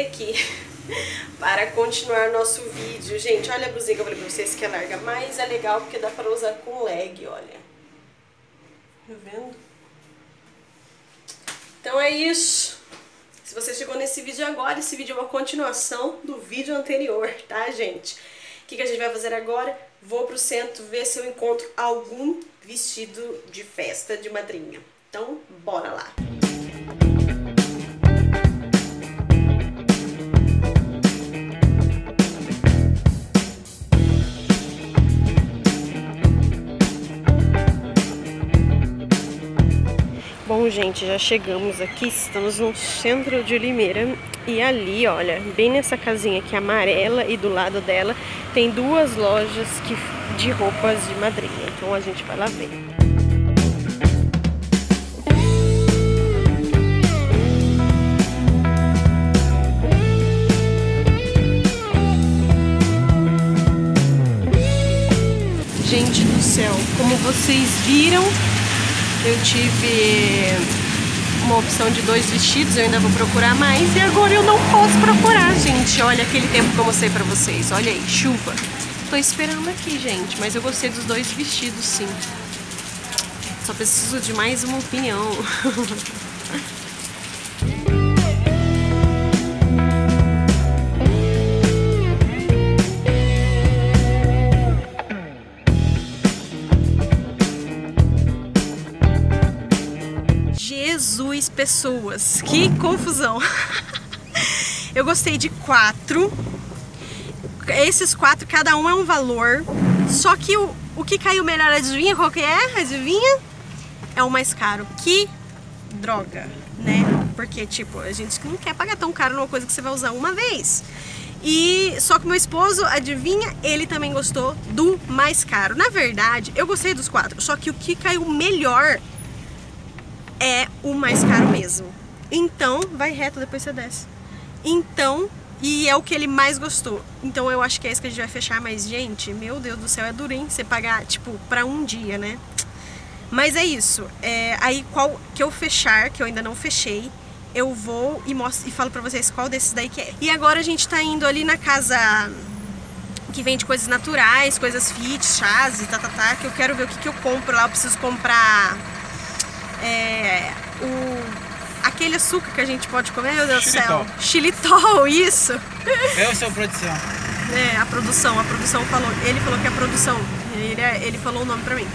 aqui para continuar nosso vídeo. Gente, olha a blusinha que eu falei pra vocês que é larga, mas é legal porque dá pra usar com leg, olha. Tá vendo? Então é isso. Se você chegou nesse vídeo agora, esse vídeo é uma continuação do vídeo anterior, tá, gente? O que, que a gente vai fazer agora? Vou pro centro ver se eu encontro algum vestido de festa de madrinha. Então, bora lá! Gente, já chegamos aqui, estamos no centro de Limeira e ali, olha, bem nessa casinha aqui amarela e do lado dela tem duas lojas que, de roupas de madrinha, então a gente vai lá ver. Gente do céu, como vocês viram, eu tive uma opção de dois vestidos, eu ainda vou procurar mais e agora eu não posso procurar, gente. Olha aquele tempo que eu mostrei pra vocês, olha aí, chuva. Tô esperando aqui, gente, mas eu gostei dos dois vestidos, sim. Só preciso de mais uma opinião. Jesus, pessoas. Que confusão. Eu gostei de quatro. Esses quatro, cada um é um valor. Só que o, o que caiu melhor, adivinha qual que é? Adivinha? É o mais caro. Que droga, né? Porque, tipo, a gente não quer pagar tão caro numa coisa que você vai usar uma vez. E só que meu esposo, adivinha, ele também gostou do mais caro. Na verdade, eu gostei dos quatro, só que o que caiu melhor é o mais caro mesmo. Então, vai reto, depois você desce. Então, e é o que ele mais gostou. Então eu acho que é isso que a gente vai fechar. Mas, gente, meu Deus do céu, é hein? Você pagar, tipo, pra um dia, né? Mas é isso. É, aí, qual que eu fechar, que eu ainda não fechei, eu vou e mostro e falo pra vocês qual desses daí que é. E agora a gente tá indo ali na casa que vende coisas naturais, coisas fit, chás e tá, tá, tá, que eu quero ver o que, que eu compro lá. Eu preciso comprar é, o, aquele açúcar que a gente pode comer, meu Deus do céu. Xilitol, isso. Eu sou produção. É, a produção, a produção falou, ele falou que é a produção, ele, é, ele falou o nome pra mim.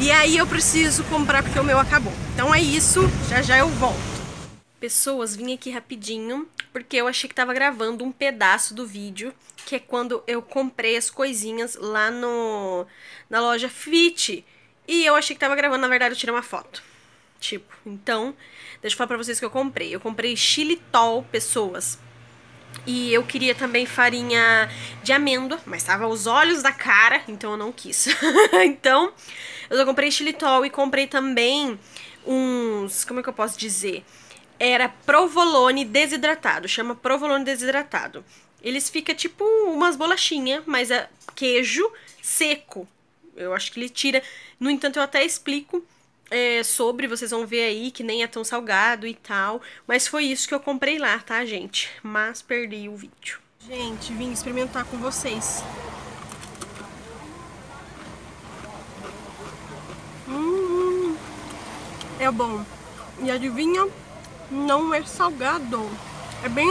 E aí eu preciso comprar porque o meu acabou. Então é isso, já já eu volto. Pessoas, vim aqui rapidinho, porque eu achei que tava gravando um pedaço do vídeo, que é quando eu comprei as coisinhas lá no na loja Fit. E eu achei que tava gravando, na verdade eu tirei uma foto. Tipo, então, deixa eu falar pra vocês que eu comprei. Eu comprei xilitol, pessoas. E eu queria também farinha de amêndoa, mas tava os olhos da cara, então eu não quis. então, eu só comprei xilitol e comprei também uns, como é que eu posso dizer? Era provolone desidratado, chama provolone desidratado. Eles fica tipo umas bolachinhas, mas é queijo seco. Eu acho que ele tira. No entanto, eu até explico é, sobre, vocês vão ver aí que nem é tão salgado e tal. Mas foi isso que eu comprei lá, tá, gente? Mas perdi o vídeo. Gente, vim experimentar com vocês. Hum, é bom. E adivinha? Não é salgado. É bem,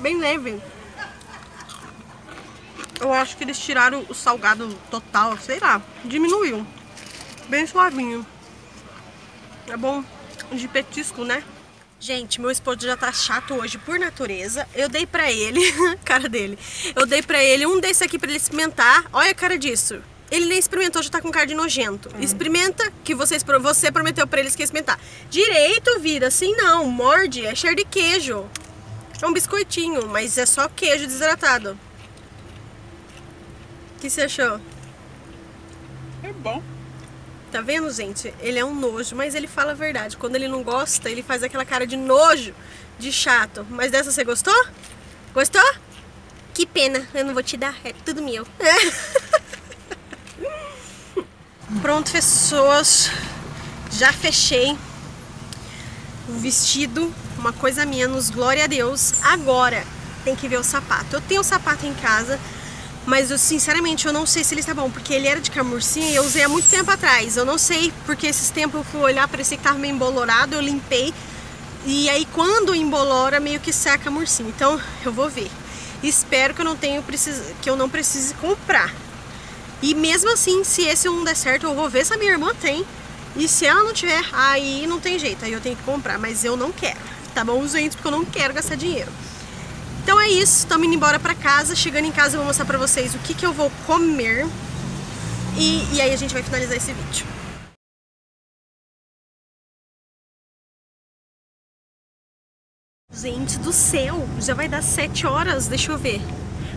bem leve. Eu acho que eles tiraram o salgado total, sei lá, diminuiu. Bem suavinho. É bom de petisco, né? Gente, meu esposo já tá chato hoje por natureza. Eu dei pra ele, cara dele. Eu dei pra ele um desse aqui pra ele experimentar. Olha a cara disso. Ele nem experimentou, já tá com cara de nojento. Uhum. Experimenta, que vocês, você prometeu pra eles que ia experimentar. Direito, vida, assim não. Morde, é cheiro de queijo. É um biscoitinho, mas é só queijo desidratado. O que você achou? É bom. Tá vendo, gente? Ele é um nojo, mas ele fala a verdade. Quando ele não gosta, ele faz aquela cara de nojo, de chato. Mas dessa você gostou? Gostou? Que pena, eu não vou te dar, é tudo meu. Pronto, pessoas. Já fechei o vestido, uma coisa menos, glória a Deus. Agora, tem que ver o sapato. Eu tenho o sapato em casa, mas eu sinceramente eu não sei se ele está bom, porque ele era de camurcinha e eu usei há muito tempo atrás. Eu não sei, porque esses tempos eu fui olhar, parecia que tava meio embolorado, eu limpei. E aí quando embolora, meio que seca a murcinha. Então eu vou ver. Espero que eu não tenho que eu não precise comprar. E mesmo assim, se esse não der certo, eu vou ver se a minha irmã tem. E se ela não tiver, aí não tem jeito, aí eu tenho que comprar, mas eu não quero. Tá bom, gente? Porque eu não quero gastar dinheiro. Então é isso, estamos indo embora pra casa. Chegando em casa eu vou mostrar pra vocês o que, que eu vou comer. E, e aí a gente vai finalizar esse vídeo. Gente do céu, já vai dar 7 horas, deixa eu ver.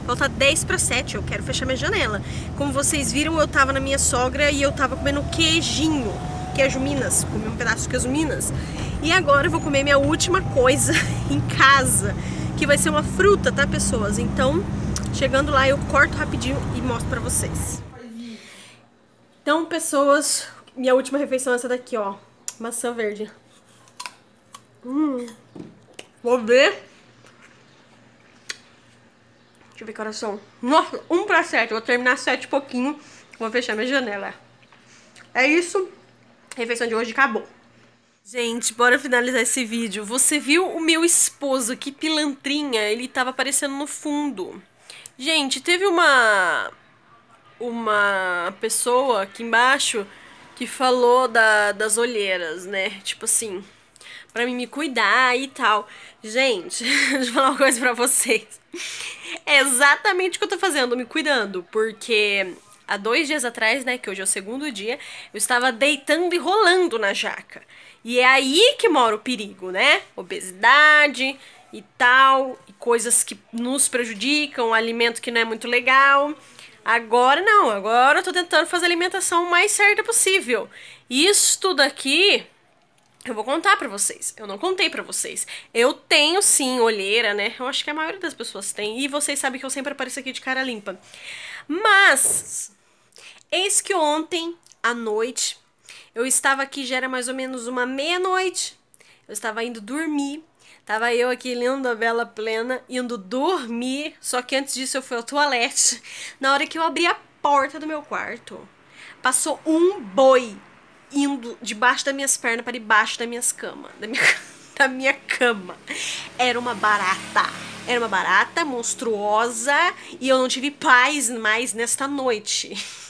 Falta 10 para 7, eu quero fechar minha janela. Como vocês viram, eu tava na minha sogra e eu tava comendo queijinho, queijo Minas, comi um pedaço de queijo Minas. E agora eu vou comer minha última coisa em casa, que vai ser uma fruta, tá, pessoas? Então, chegando lá, eu corto rapidinho e mostro pra vocês. Então, pessoas, minha última refeição é essa daqui, ó. Maçã verde. Hum. Vou ver. Deixa eu ver que horas são. Nossa, um pra sete. Vou terminar sete e pouquinho. Vou fechar minha janela. É isso. A refeição de hoje acabou. Gente, bora finalizar esse vídeo. Você viu o meu esposo, que pilantrinha, ele tava aparecendo no fundo. Gente, teve uma uma pessoa aqui embaixo que falou da, das olheiras, né? Tipo assim, pra mim me cuidar e tal. Gente, deixa eu falar uma coisa pra vocês. É exatamente o que eu tô fazendo, me cuidando, porque há dois dias atrás, né, que hoje é o segundo dia, eu estava deitando e rolando na jaca. E é aí que mora o perigo, né? Obesidade e tal, e coisas que nos prejudicam, alimento que não é muito legal. Agora não, agora eu tô tentando fazer a alimentação mais certa possível. Isso daqui eu vou contar pra vocês. Eu não contei pra vocês. Eu tenho sim olheira, né? Eu acho que a maioria das pessoas tem. E vocês sabem que eu sempre apareço aqui de cara limpa. Mas, eis que ontem à noite eu estava aqui, já era mais ou menos uma meia-noite. Eu estava indo dormir. Tava eu aqui lendo a vela plena, indo dormir. Só que antes disso eu fui ao toalete. Na hora que eu abri a porta do meu quarto, passou um boi indo debaixo das minhas pernas para debaixo das minhas camas. Da minha, da minha cama. Era uma barata. Era uma barata monstruosa e eu não tive paz mais nesta noite.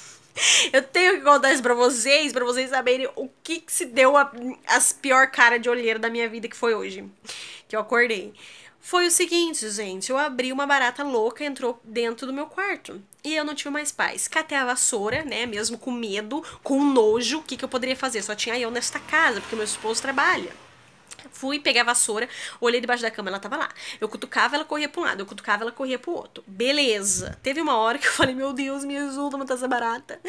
Eu tenho que contar isso pra vocês, pra vocês saberem o que, que se deu a, as pior cara de olheira da minha vida que foi hoje. Que eu acordei. Foi o seguinte, gente, eu abri uma barata louca, entrou dentro do meu quarto. E eu não tive mais paz. Catei a vassoura, né, mesmo com medo, com nojo, o que, que eu poderia fazer? Só tinha eu nesta casa, porque meu esposo trabalha. Fui pegar a vassoura, olhei debaixo da cama, ela tava lá. Eu cutucava, ela corria pra um lado, eu cutucava, ela corria pro outro. Beleza. Teve uma hora que eu falei, meu Deus, me ajuda, matar essa barata.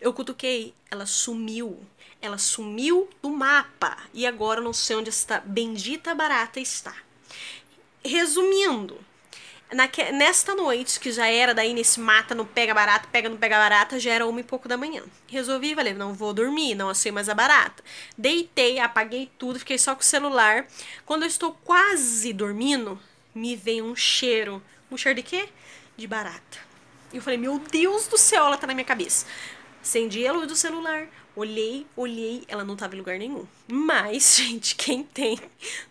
Eu cutuquei, ela sumiu. Ela sumiu do mapa. E agora eu não sei onde esta bendita barata está. Resumindo, Naque, nesta noite, que já era daí nesse mata, não pega barata, pega, não pega barata, já era uma e pouco da manhã. Resolvi, falei, não vou dormir, não achei mais a barata. Deitei, apaguei tudo, fiquei só com o celular. Quando eu estou quase dormindo, me vem um cheiro. Um cheiro de quê? De barata. E eu falei, meu Deus do céu, ela tá na minha cabeça. Acendi a luz do celular, olhei, olhei, ela não tava em lugar nenhum. Mas, gente, quem tem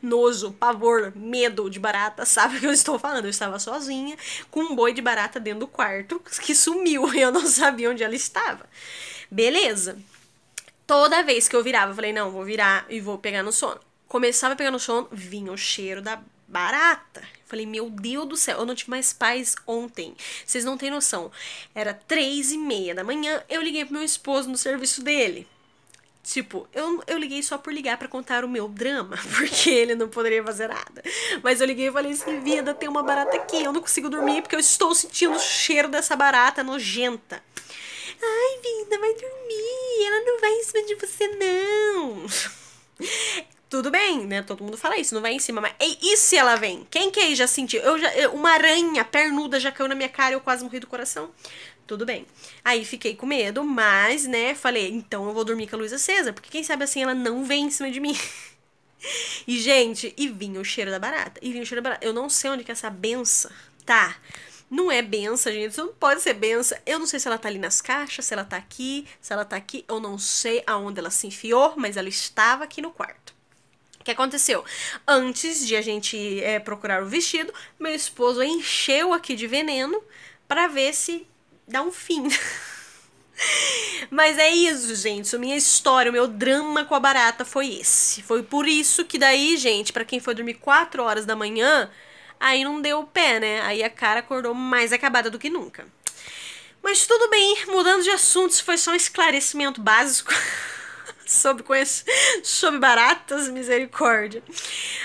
nojo, pavor, medo de barata sabe o que eu estou falando. Eu estava sozinha com um boi de barata dentro do quarto que sumiu e eu não sabia onde ela estava. Beleza. Toda vez que eu virava, eu falei, não, vou virar e vou pegar no sono. Começava a pegar no sono, vinha o cheiro da barata. Falei, meu Deus do céu, eu não tive mais paz ontem. Vocês não têm noção. Era três e meia da manhã, eu liguei pro meu esposo no serviço dele. Tipo, eu, eu liguei só por ligar para contar o meu drama, porque ele não poderia fazer nada. Mas eu liguei e falei assim: vida, tem uma barata aqui, eu não consigo dormir porque eu estou sentindo o cheiro dessa barata nojenta. Ai, vida, vai dormir, ela não vai em cima de você, não. Tudo bem, né? Todo mundo fala isso, não vai em cima, mas e, e se ela vem? Quem que aí já sentiu? Eu já, uma aranha pernuda já caiu na minha cara e eu quase morri do coração. Tudo bem. Aí fiquei com medo, mas, né, falei, então eu vou dormir com a luz acesa, porque quem sabe assim ela não vem em cima de mim. E, gente, e vinha o cheiro da barata. E vinha o cheiro da barata. Eu não sei onde que essa benção tá. Não é benção, gente. Isso não pode ser benção. Eu não sei se ela tá ali nas caixas, se ela tá aqui, se ela tá aqui. Eu não sei aonde ela se enfiou, mas ela estava aqui no quarto. O que aconteceu? Antes de a gente é, procurar o vestido, meu esposo encheu aqui de veneno para ver se dá um fim. Mas é isso, gente. A minha história, o meu drama com a barata foi esse. Foi por isso que daí, gente, para quem foi dormir 4 horas da manhã, aí não deu o pé, né? Aí a cara acordou mais acabada do que nunca. Mas tudo bem, mudando de assuntos, foi só um esclarecimento básico. sobre, sobre baratas, misericórdia.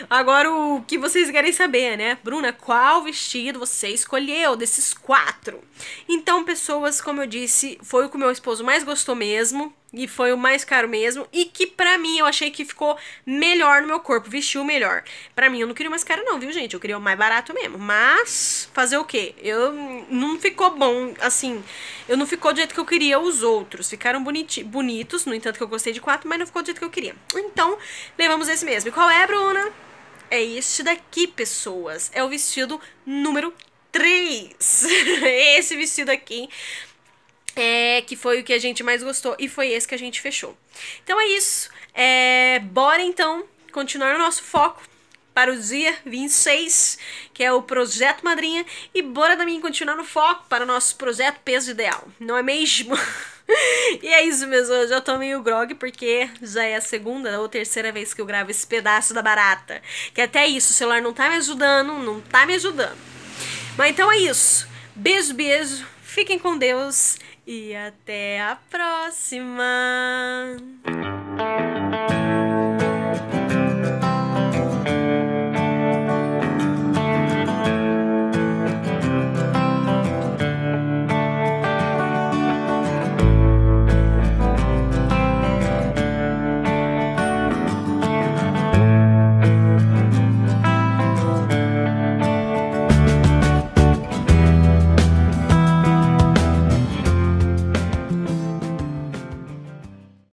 Agora, o que vocês querem saber, né? Bruna, qual vestido você escolheu desses quatro? Então, pessoas, como eu disse, foi o que o meu esposo mais gostou mesmo. E foi o mais caro mesmo. E que pra mim eu achei que ficou melhor no meu corpo. Vestiu melhor. Pra mim eu não queria o mais caro, não, viu, gente? Eu queria o mais barato mesmo. Mas, fazer o quê? Eu não ficou bom, assim. Eu não ficou do jeito que eu queria os outros. Ficaram boniti bonitos, no entanto que eu gostei de quatro, mas não ficou do jeito que eu queria. Então, levamos esse mesmo. E qual é, Bruna? É este daqui, pessoas. É o vestido número 3. esse vestido aqui é, que foi o que a gente mais gostou e foi esse que a gente fechou. Então é isso. É, bora então continuar o nosso foco para o dia 26, que é o projeto Madrinha, e bora também continuar no foco para o nosso projeto Peso Ideal, não é mesmo? e é isso mesmo, eu já tô meio grog porque já é a segunda ou terceira vez que eu gravo esse pedaço da barata. Que até isso, o celular não tá me ajudando, não tá me ajudando. Mas então é isso. Beijo, beijo. Fiquem com Deus e até a próxima!